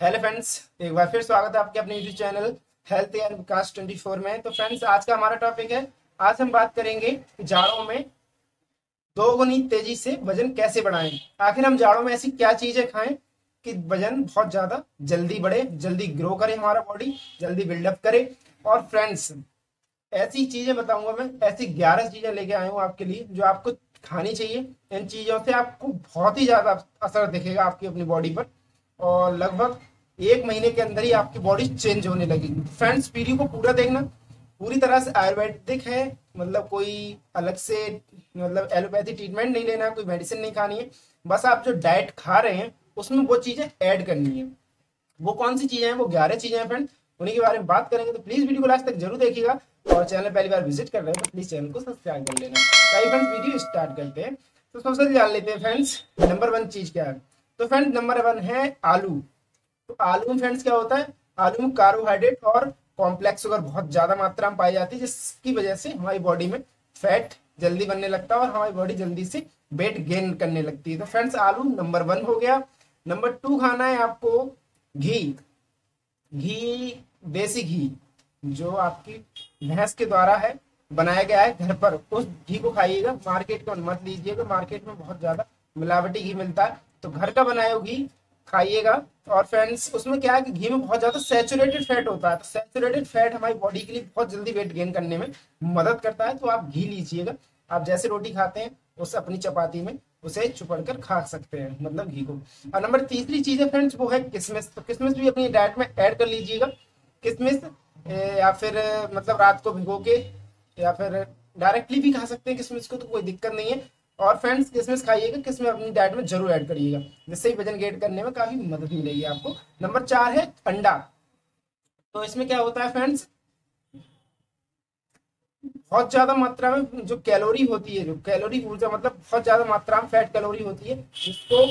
Hello friends, एक बार फिर स्वागत है आपके अपने YouTube channel health and Vikas 24 में। तो फ्रेंड्स, आज का हमारा टॉपिक है, आज हम बात करेंगे जाड़ों में दो गुनी तेज़ी से वज़न कैसे बढ़ाएँ। आखिर हम जाड़ों में ऐसी क्या चीज़ें खाएँ कि वज़न बहुत ज़्यादा जल्दी बढ़े, जल्दी ग्रो करे हमारा बॉडी जल्दी बिल्डअप करे। और फ्रेंड्स, ऐसी चीज़ें बताऊँगा मैं, ऐसी ग्यारह चीज़ें लेके आया हूँ आपके लिए जो आपको खानी चाहिए। इन चीज़ों से आपको बहुत ही ज़्यादा असर दिखेगा आपकी अपनी बॉडी पर। और लगभग एक महीने के अंदर ही आपकी बॉडी चेंज होने लगेगी फ्रेंड्स वीडियो को पूरा देखना। पूरी तरह से आयुर्वेदिक है। मतलब कोई अलग से मतलब एलोपैथी ट्रीटमेंट नहीं लेना, कोई मेडिसिन नहीं खानी है। बस आप जो डाइट खा रहे हैं, उसमें वो चीज़ें ऐड करनी है। वो कौन सी चीज़ें हैं? वो ग्यारह चीज़ें हैं फ्रेंड्स उन्हीं के बारे में बात करेंगे तो प्लीज़ वीडियो को लास्ट तक ज़रूर देखिएगा। और चैनल पहली बार विज़िट कर रहे हो तो प्लीज़ चैनल को सब्सक्राइब कर लेना। फ्रेंड्स वीडियो स्टार्ट करते हैं। तो सबसे जान लेते हैं फ्रेंड्स नंबर वन चीज़ क्या है? तो फ्रेंड्स नंबर वन है आलू। तो आलू में फ्रेंड्स क्या होता है? आलू में कार्बोहाइड्रेट और कॉम्प्लेक्स शुगर बहुत ज़्यादा मात्रा में पाई जाती है, जिसकी वजह से हमारी बॉडी में फैट जल्दी बनने लगता है और हमारी बॉडी जल्दी से वेट गेन करने लगती है। तो फ्रेंड्स आलू नंबर वन हो गया। नंबर टू खाना है आपको घी। घी, देसी घी, जो आपकी भैंस के द्वारा है, बनाया गया है घर पर। उस घी को खाइएगा मार्केट को मत लीजिएगा मार्केट में बहुत ज़्यादा मिलावटी घी मिलता है तो घर का हुआ घी खाइएगा। और फ्रेंड्स उसमें क्या है कि घी में बहुत ज़्यादा सेचुरेटेड फैट होता है तो सेचुरेटेड फैट हमारी बॉडी के लिए बहुत जल्दी वेट गेन करने में मदद करता है तो आप घी लीजिएगा। आप जैसे रोटी खाते हैं, उस अपनी चपाती में उसे चुपड़ कर खा सकते हैं मतलब घी को। और नंबर तीसरी चीज़ है फ्रेंड्स वो है किसमिस। तो किसमिस भी अपनी डाइट में ऐड कर लीजिएगा। किसमिस या फिर मतलब रात को भिगो के, या फिर डायरेक्टली भी खा सकते हैं किसमिस को तो कोई दिक्कत नहीं है। और फ्रेंड्स किसमिस खाइएगा किसमें अपनी डाइट में ज़रूर ऐड करिएगा। जिससे वज़न गेट करने में काफ़ी मदद मिलेगी आपको। नंबर चार है अंडा। तो इसमें क्या होता है फ्रेंड्स बहुत ज़्यादा मात्रा में जो कैलोरी होती है, जो कैलोरी ऊर्जा मतलब बहुत ज़्यादा मात्रा में फैट कैलोरी होती है जिसको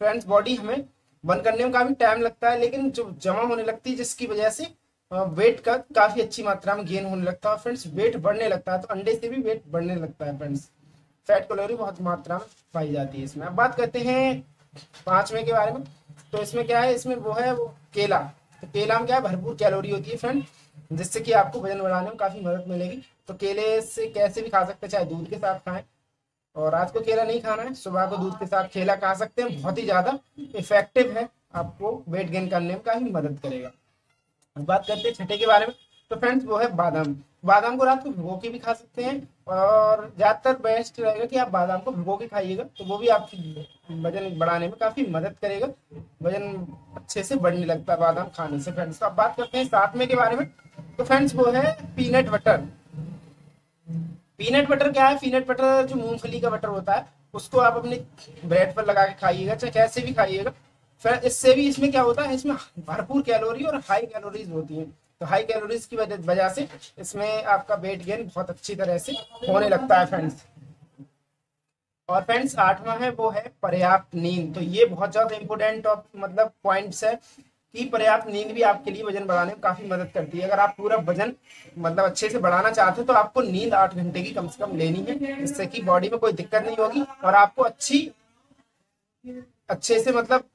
फ्रेंड्स बॉडी हमें बंद करने में काफ़ी टाइम लगता है, लेकिन जो जमा होने लगती है, जिसकी वजह से वेट का काफ़ी अच्छी मात्रा में गेन होने लगता है फ्रेंड्स वेट बढ़ने लगता है तो अंडे से भी वेट बढ़ने लगता है फ्रेंड्स फैट कैलोरी बहुत मात्रा में पाई जाती है इसमें। अब बात करते हैं पांचवे के बारे में। तो इसमें क्या है? इसमें वो है वो केला। तो केला में क्या है? भरपूर कैलोरी होती है फ्रेंड जिससे कि आपको वज़न बढ़ाने में काफ़ी मदद मिलेगी। तो केले से कैसे भी खा सकते हैं, चाहे दूध के साथ खाएँ। और रात को केला नहीं खाना है, सुबह को दूध के साथ केला खा सकते हैं। बहुत ही ज़्यादा इफ़ेक्टिव है। आपको वेट गेन करने में काफ़ी मदद करेगा। अब बात करते हैं छठे के बारे में। तो फ्रेंड्स वो है बादाम। बादाम को रात को भिगो के भी खा सकते हैं और ज़्यादातर बेस्ट रहेगा कि आप बादाम को भिगो के खाइएगा तो वो भी आपकी वज़न बढ़ाने में काफ़ी मदद करेगा। वज़न अच्छे से बढ़ने लगता है बादाम खाने से फ्रेंड्स तो अब बात करते हैं सातवें के बारे में। तो फ्रेंड्स वो है पीनट बटर पीनट बटर क्या है? पीनट बटर जो मूंगफली का बटर होता है, उसको आप अपने ब्रेड पर लगा के खाइएगा, चाहे कैसे भी खाइएगा। फिर इससे भी इसमें क्या होता है? इसमें भरपूर कैलोरी और हाई कैलोरीज होती है। तो हाई कैलोरीज की वजह से इसमें आपका वेट गेन बहुत अच्छी तरह से होने लगता है फ्रेंड्स और फ्रेंड्स आठवां है, वो है पर्याप्त नींद. तो ये बहुत ज़्यादा इंपोर्टेंट मतलब पॉइंट्स है कि पर्याप्त नींद भी आपके लिए वज़न बढ़ाने में काफ़ी मदद करती है. अगर आप पूरा वज़न मतलब अच्छे से बढ़ाना चाहते हो तो आपको नींद आठ घंटे की कम से कम लेनी है. जिससे कि बॉडी में कोई दिक्कत नहीं होगी और आपको अच्छी अच्छे से मतलब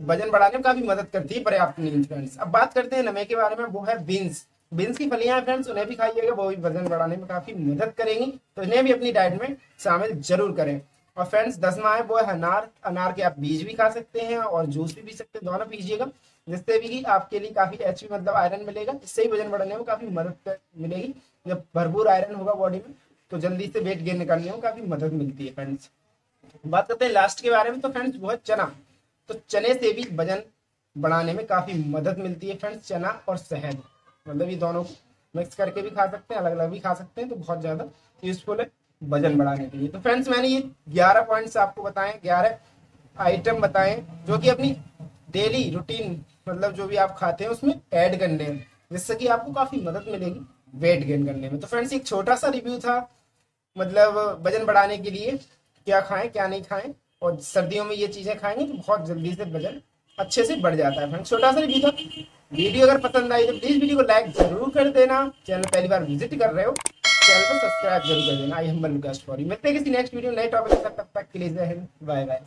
वज़न बढ़ाने में काफ़ी मदद करती है पर्याप्त नींद फ्रेंड्स अब बात करते हैं नमे के बारे में, वो है बीन्स। बीन्स की फलियाँ फ्रेंड्स उन्हें भी खाइएगा, वो भी वज़न बढ़ाने में काफ़ी मदद करेंगी। तो इन्हें भी अपनी डाइट में शामिल ज़रूर करें। और फ्रेंड्स दसवा है, वो है अनार। अनार के आप बीज भी खा सकते हैं और जूस भी पी सकते हैं, दोनों पीजिएगा, जिससे भी आपके लिए काफ़ी एच मतलब आयरन मिलेगा, इससे ही वज़न बढ़ाने में काफ़ी मदद मिलेगी। जब भरपूर आयरन होगा बॉडी में तो जल्दी से वेट गेन करने में काफ़ी मदद मिलती है फ्रेंड्स बात करते हैं लास्ट के बारे में तो फ्रेंड्स वो है चना। तो चने से भी वज़न बढ़ाने में काफ़ी मदद मिलती है फ्रेंड्स चना और शहद। मतलब ये दोनों मिक्स करके भी खा सकते हैं अलग अलग भी खा सकते हैं तो बहुत ज़्यादा यूजफुल है वज़न बढ़ाने के लिए। तो फ्रेंड्स मैंने ये ग्यारह पॉइंट्स आपको बताए ग्यारह आइटम बताए जो कि अपनी डेली रूटीन मतलब जो भी आप खाते हैं उसमें ऐड करने हैं जिससे कि आपको काफ़ी मदद मिलेगी वेट गेन करने में। तो फ्रेंड्स एक छोटा सा रिव्यू था मतलब वज़न बढ़ाने के लिए क्या खाएँ क्या नहीं खाएँ और सर्दियों में ये चीज़ें खाएँगे तो बहुत जल्दी से वज़न अच्छे से बढ़ जाता है फ्रेंड्स। छोटा सा वीडियो वीडियो अगर पसंद आई तो प्लीज़ वीडियो को लाइक ज़रूर कर देना। चैनल पहली बार विज़िट कर रहे हो चैनल को सब्सक्राइब ज़रूर कर देना। आई हम रिक्वेस्ट फॉर यू मिलते हैं किसी नेक्स्ट वीडियो नए टॉपिक तब तक के लिए बाय बाय